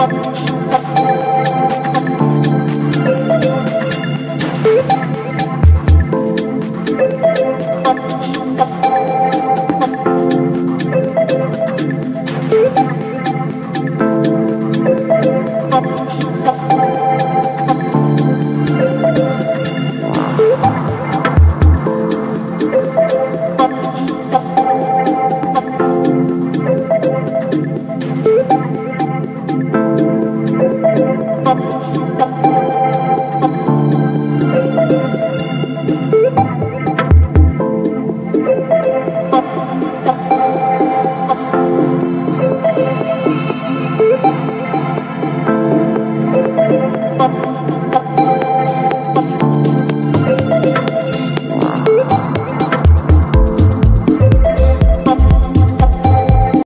up.